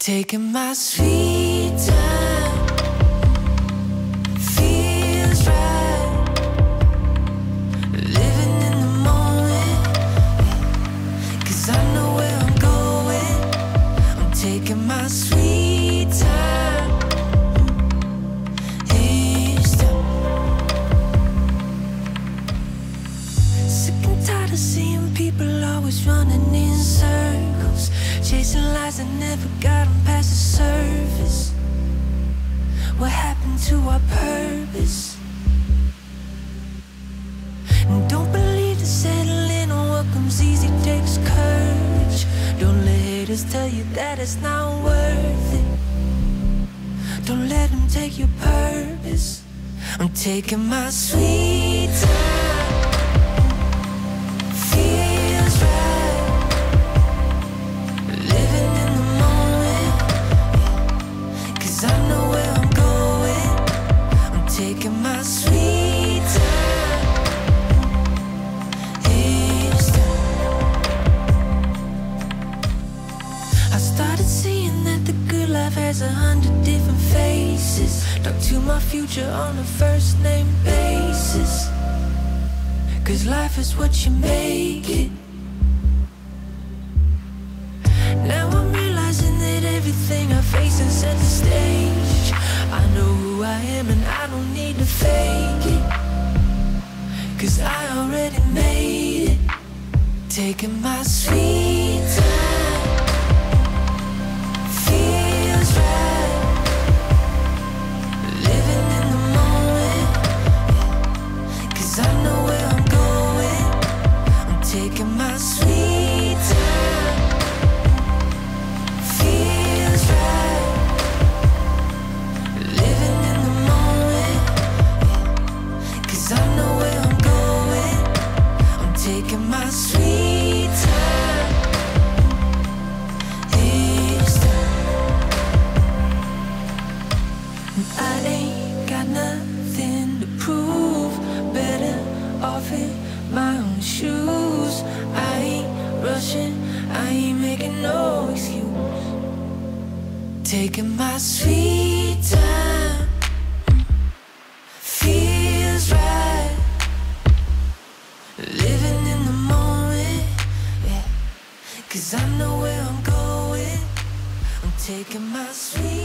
Taking my sweet time that never got 'em past the surface. What happened to our purpose? And don't believe the settling on what comes easy takes courage. Don't let haters tell you that it's not worth it. Don't let them take your purpose. I'm taking my sweet time. Has a hundred different faces. Talk to my future on a first name basis. Cause life is what you make it. Now I'm realizing that everything I face is set the stage. I know who I am and I don't need to fake it. Cause I already made it. Taking my sweet taking my sweet time. Each time. I ain't got nothing to prove. Better off in my own shoes. I ain't rushing, I ain't making no excuse. Taking my sweet time. Cause I know where I'm going. I'm taking my sweet